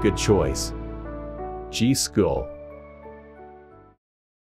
Good choice. G School